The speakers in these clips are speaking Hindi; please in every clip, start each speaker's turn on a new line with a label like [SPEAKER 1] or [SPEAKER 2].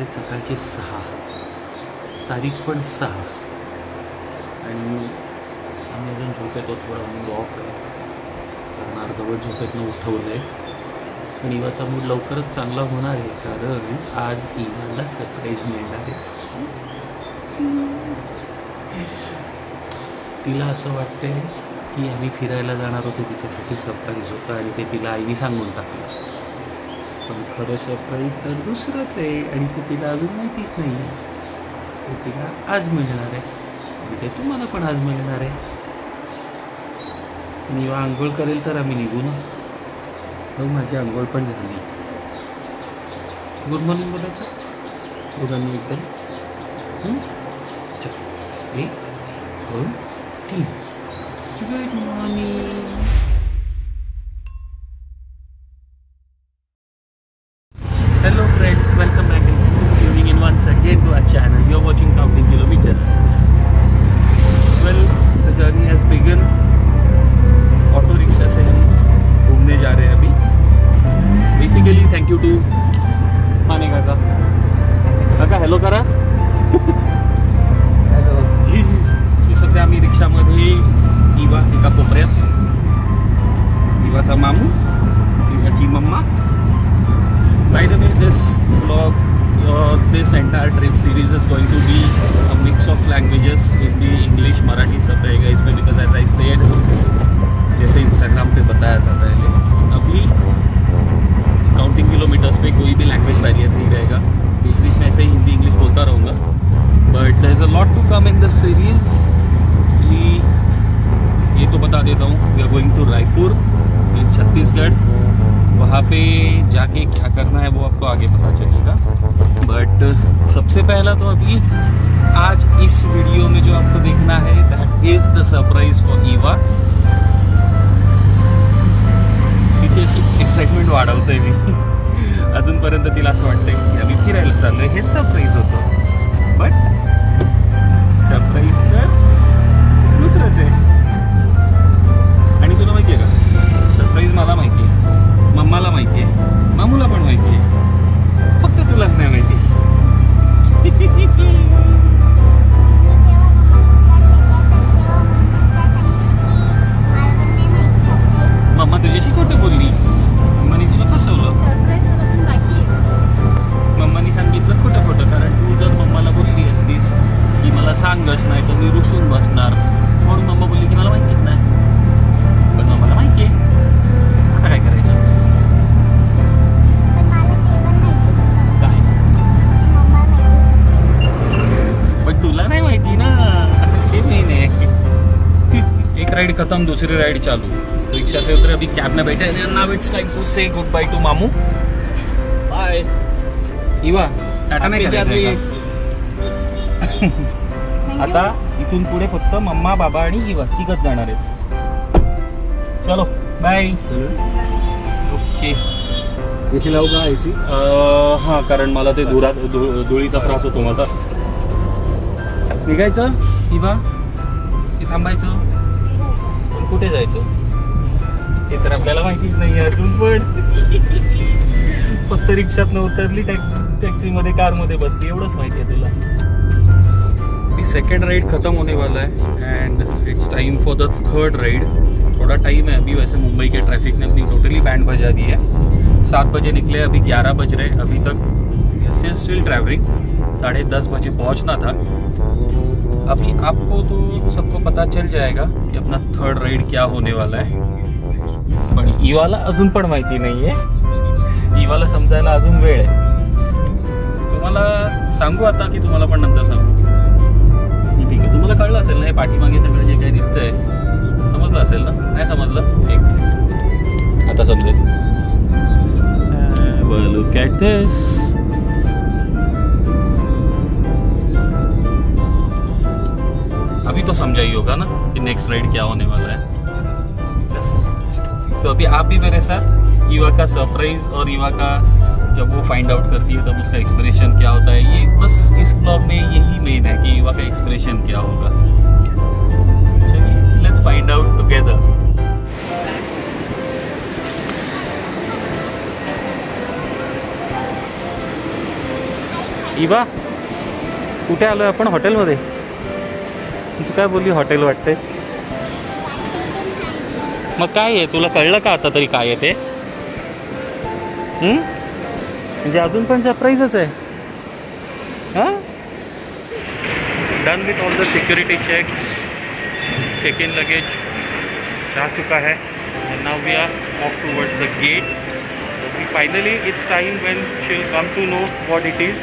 [SPEAKER 1] वाजले सकाळचे सहा. तारीख पण सहा. आणि आम्ही अजून झोपेत आहोत थोडा मूड ऑफ आहे. कारण अर्धवट झोपेतनं उठवलं आहे पण इवाचा मूड लवकरच चांगला होणार आहे कारण आज इवाला सरप्राईज मिळणार आहे. तिला असं वाटतंय की आम्ही फिरायला जाणार होतो तिच्यासाठी सरप्राईज होतं आणि ते तिला आईने सांगून टाकलं. पण खरं सरप्राईज तर दुसरंच आहे आणि ते तिला अजून माहितीच नाही आहे. ते तिला आज मिळणार आहे. आणि ते तुम्हाला पण आज मिळणार आहे. आणि आंघोळ करेल तर आम्ही निघू ना. हो माझी आंघोळ पण झाली. गुड मॉर्निंग बोलायचं दोघांनी एकदम. चल एक दोन तीन. Good again to our channel. You're watching Counting Kilometers. Well, the journey has begun. Auto rickshaw से हम घूमने जा रहे हैं अभी बेसिकली थँक यू टू माने काका काका हॅलो करा हॅलो सो सध्या आम्ही रिक्षामध्ये इवा एका कोपऱ्यात इवाचा मामू इवाची मम्मा By the way, this vlog, uh, this entire trip series is going to be a mix of languages Hindi, English, Marathi सब रहेगा इसमें because as I said, जैसे Instagram पे बताया था पहले अभी काउंटिंग किलोमीटर्स पे कोई भी लैंग्वेज बैरियर नहीं रहेगा। बीच बीच में ऐसे ही हिंदी इंग्लिश बोलता रहूँगा। But there is a lot to come in this series ये तो बता देता हूँ we are going to Raipur in Chhattisgarh वहाँ पे जाके क्या करना है वो आपको आगे पता चलेगा। बट uh, सबसे पहला तो अभी आज इस वीडियो में जो आपको देखना है that is the surprise for Eva तिची अशी एक्साइटमेंट वाढवतोय मी. अजूनपर्यंत तिला असं वाटतंय की आम्ही फिरायला चाललोय. हेच सरप्राईज होतं. बट सरप्राईज तर दुसरंच आहे. आणि तुला माहिती आहे का? सरप्राईज मला माहिती आहे मम्माला माहिती आहे मामूला पण माहिती आहे नाही माहिती राइड खत्म दूसरी राइड चालू. रिक्शा से उतरे अभी कैब में बैठे हैं. Now it's time to say good bye to मामू. बाय इवा टाटा नाही करायचं? आता इथून पुढे फक्त मम्मा बाबा आणि इवा तिघच जाणार आहेत. चलो बाय ओके
[SPEAKER 2] एसी लावू का एसी
[SPEAKER 1] हां कारण मला ते धुरात धु- धुळीचा त्रास होतो माझा. निघायचं? इवा थांबायचं? कुठे जायचं? ते तर आपल्याला माहितीच नाही आहे अजून पण फक्त रिक्षात उतरली टॅक टॅक्सीमध्ये कारमध्ये बसली एवढंच माहिती आहे तुला. मी सेकेंड राइड खतम होने वाला है and it's time for the third ride थोड़ा टाइम है अभी वैसे मुंबई के ट्रैफिक ने अपनी टोटली बैंड बजा दी है. सात बजे निकले अभी ग्यारह बज रहे अभी तक स्टिल ट्रैवलिंग साढ़े दस बजे पहुंचना था. अभी आपको तो सबको पता चल जाएगा कि अपना थर्ड राइड क्या होने वाला है। पण इवाला अजून पण माहिती नाही आहे इवाला समजायला अजून वेळ आहे. तुम्हाला सांगू आता की तुम्हाला पण नंतर सांगू. ठीक आहे. तुम्हाला कळलं असेल ना हे पाठीमागे सगळं जे काही दिसतंय? समजलं असेल ना? नाही समजलं? एक आता समजेल. लुक दिस समझा ही होगा ना कि नेक्स्ट राइड क्या होने वाला है। बस तो अभी आप भी मेरे साथ ईवा का सरप्राइज़ और ईवा का जब वो फाइंड आउट करती है, तब उसका एक्सप्रेशन क्या होता है, ये बस इस ब्लॉग में यही मेन है कि ईवा का एक्सप्रेशन क्या होगा। चलिए लेट्स फाइंड आउट टुगेदर इवा कुठे आलो आपण हॉटेलमध्ये तू काय हॉटेल वाटते मग काय आहे? तुला कळलं का आता तरी काय आहे ते? म्हणजे अजून पण सरप्राईजच आहे. हाँ? Done with all the security checks check in luggage जा चुका है। And now we are off towards the gate. We finally, it's time when she'll come to know what it is.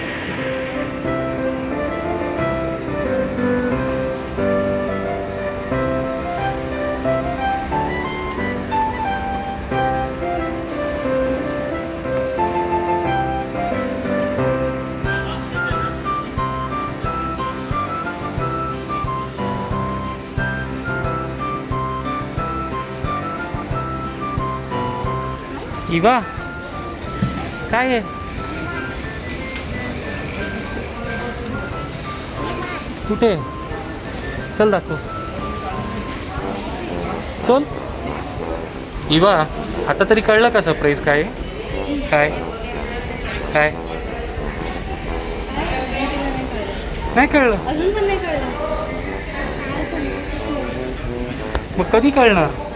[SPEAKER 1] Eva? काय आहे कुठे? चल दाखव. चल. इवा आता तरी कळलं का सरप्राईज काय? काय? काय? नाही कळलं.
[SPEAKER 3] अजून पण नाही कळलं.
[SPEAKER 1] मग कधी कळणार?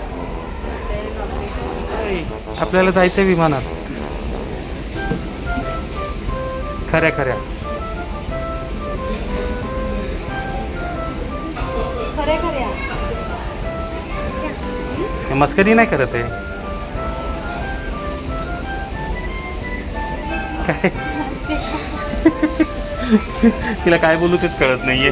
[SPEAKER 1] आपल्याला जायचं विमानात. खऱ्या खऱ्या. मस्करी नाही करत आहे. काय? तिला काय बोलू तेच कळत नाहीये.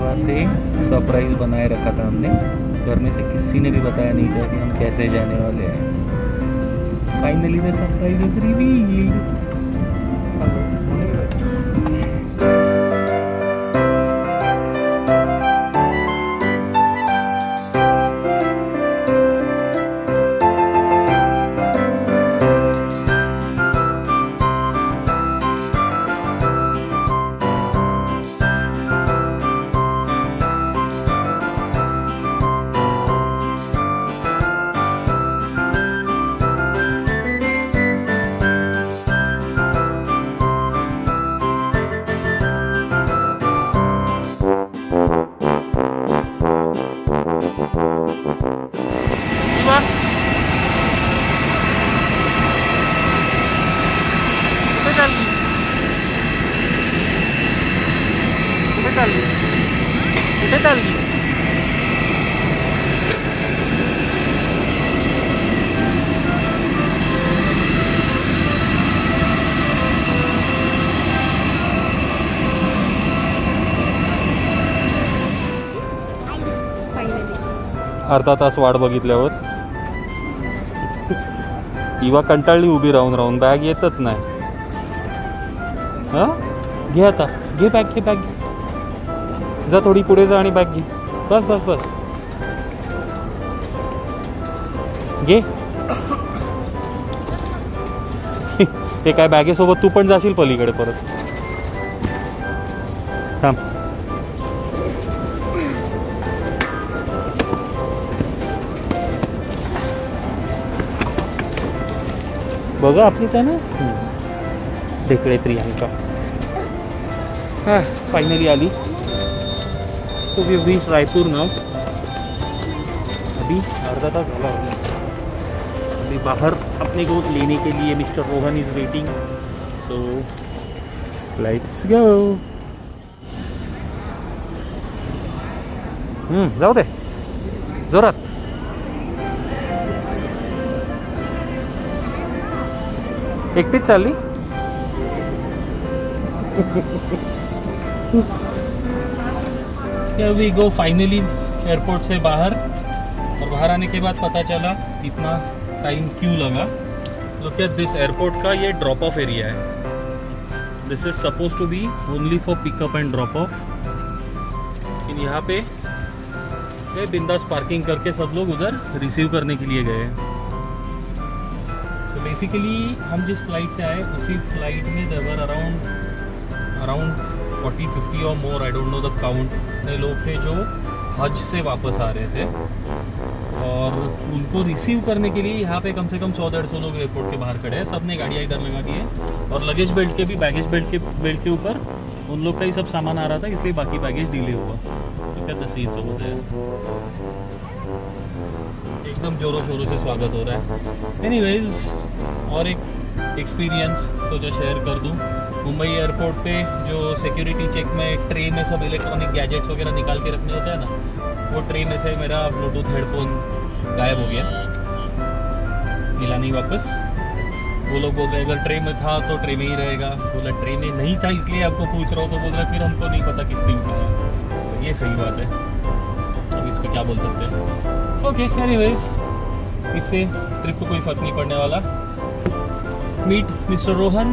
[SPEAKER 1] युवा से सरप्राइज़ बनाए रखा था हमने। घर में से किसी ने भी बताया नहीं था कि हम कैसे जाने वाले हैं। Finally the surprise is revealed कुठे चालली. अर्धा तास वाट बघितल्यावर इवा कंटाळली उभी राहून राहून. बॅग येतच नाही. हां? घे आता. घे बॅग घे बॅग. घे जा थोडी पुढे जा आणि बॅग घे. बस बस बस. घे. ते काय बॅगेसोबत तू पण जाशील पलीकडे परत. थांब. बघा आपलीच आहे ना? ढेकळे प्रियांका. हां फायनली आली. So we reach Raipur now अभी अर्धा तास झाला होगा अभी बाहर अपने को लेने के लिए mister Rohan is waiting so let's go जाऊ दे। जोरात। एकटीच चालली Here we go एयरपोर्ट से बाहर और बाहर आने के बाद पता चला इतना टाइम क्यों लगा। लुक एट दिस एयरपोर्ट का ये ड्रॉप ऑफ़ एरिया है। This is suppose to be only for pickup and drop off लेकिन यहाँ पे ये बिंदास पार्किंग करके सब लोग उधर रिसीव करने के लिए गए सो बेसिकली हम जिस फ़्लाइट से आए, उसी फ़्लाइट में देवर अराउंड अराउंड 40 50 और more I don't know the count इतने लोग थे जो हज से वापस आ रहे थे। और उनको रिसीव करने के लिए यहाँ पे कम से कम सौ डेढ़ सौ लोग एयरपोर्ट के बाहर खड़े हैं। सबने गाड़ियाँ इधर लगा दी है और लगेज बेल्ट के भी बैगेज बेल्ट के बेल्ट के ऊपर उन लोग का ही सब सामान आ रहा था, इसलिए बाकी बैगेज डिले हुआ। तो क्या सीन्स होते हैं। एकदम जोरों शोरों से स्वागत हो रहा है। एनीवेज और एक एक्सपीरियंस सोचा शेयर कर दूँ। मुंबई एयरपोर्ट पे जो सिक्योरिटी चेक में ट्रे में सब इलेक्ट्रॉनिक गैजेट्स वगैरह निकाल के रखने होते हैं ना, वो ट्रे में से मेरा ब्लूटूथ हेडफोन गायब हो गया। मिला नहीं वापस। वो लोग बोल रहे, अगर ट्रे में था तो ट्रे में ही रहेगा। बोला ट्रे में नहीं था, इसलिए आपको पूछ रहा हूँ। तो बोल रहा फिर हमको नहीं पता किस दिन का ये सही बात है। अब इसको क्या बोल सकते हैं? ओके एनीवेज इससे ट्रिप को कोई फ़र्क नहीं पड़ने वाला। Meet mister Rohan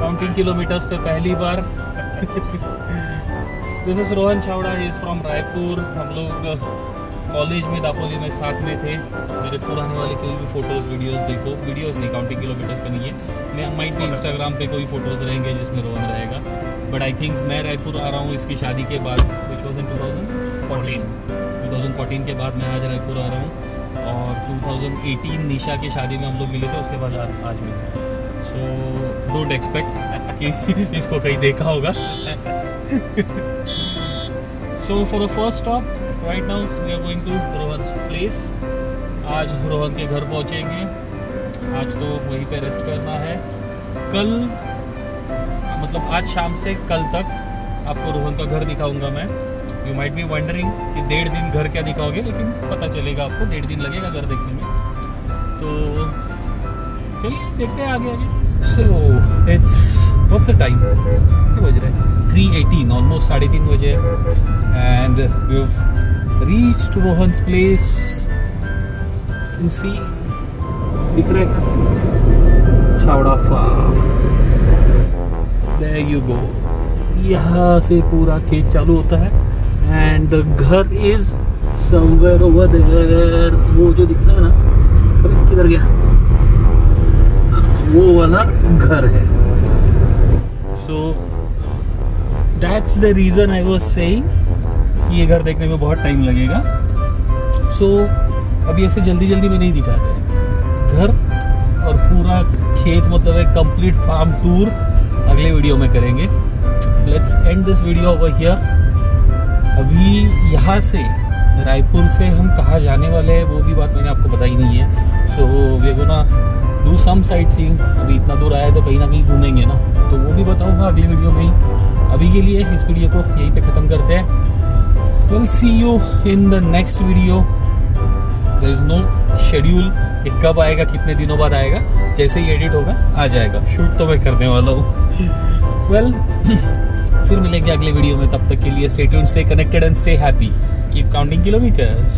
[SPEAKER 1] counting kilometres पे पहली बार। This is Rohan Chhawra is from Raipur हम लोग कॉलेज में, दापोली में साथ में थे। मेरे पुराने वाले कोई भी फ़ोटोज़ वीडियोस देखो। वीडियोस नहीं काउंटिंग किलोमीटर्स का नहीं है। मैं माइट भी इंस्टाग्राम पे कोई फ़ोटोज़ रहेंगे जिसमें रोहन रहेगा। बट आई थिंक मैं रायपुर आ रहा हूँ इसकी शादी के बाद which was in two thousand fourteen के बाद मैं आज रायपुर आ रहा हूँ। और 2018 निशा की शादी में हम लोग मिले थे, उसके बाद आज मिले। सो डोंट एक्सपेक्ट कि इसको कहीं देखा होगा। So for the first stop right now we are going to Rohan place आज रोहन के घर पहुँचेंगे। आज तो वहीं पे रेस्ट करना है। कल मतलब आज शाम से कल तक आपको रोहन का घर दिखाऊँगा मैं। यू माइट बी वंडरिंग कि डेढ़ दिन घर क्या दिखाओगे, लेकिन पता चलेगा आपको, डेढ़ दिन लगेगा घर देखने में। तो चलिए, देखते हैं आगे आगे। सो इट्स टाइम कितने बज रहे हैं? थ्री एटीन ऑलमोस्ट साढ़े तीन बजे। एंड रीच टू प्लेस सी दिख रहा है छावड़ा यू गो यहाँ से पूरा खेत चालू होता है। एंड द घर इज़ समवेयर ओवर देयर वो जो दिख रहा है ना अरे किधर गया? वो वाला घर है। So that's the reason I was saying ये घर देखने में बहुत टाइम लगेगा। सो so, अभी ऐसे जल्दी जल्दी में नहीं दिखाते हैं। घर और पूरा खेत मतलब एक कंप्लीट फार्म टूर अगले वीडियो में करेंगे। Let's end this video over here अभी यहाँ से रायपुर से हम कहाँ जाने वाले हैं वो भी बात मैंने आपको बताई नहीं है। So we gonna do some sightseeing अभी इतना दूर आया तो कहीं ना कहीं घूमेंगे ना। तो वो भी बताऊँगा अगली वीडियो में ही। अभी के लिए इस वीडियो को यहीं पे ख़त्म करते हैं। Will see you in the next video there is no schedule कि कब आएगा, कितने दिनों बाद आएगा। जैसे ही एडिट होगा, आ जाएगा। शूट तो मैं करने वाला हूँ। वेल फिर मिलेंगे अगले वीडियो में। तब तक के लिए stay tune stay connected and stay happy keep counting kilometres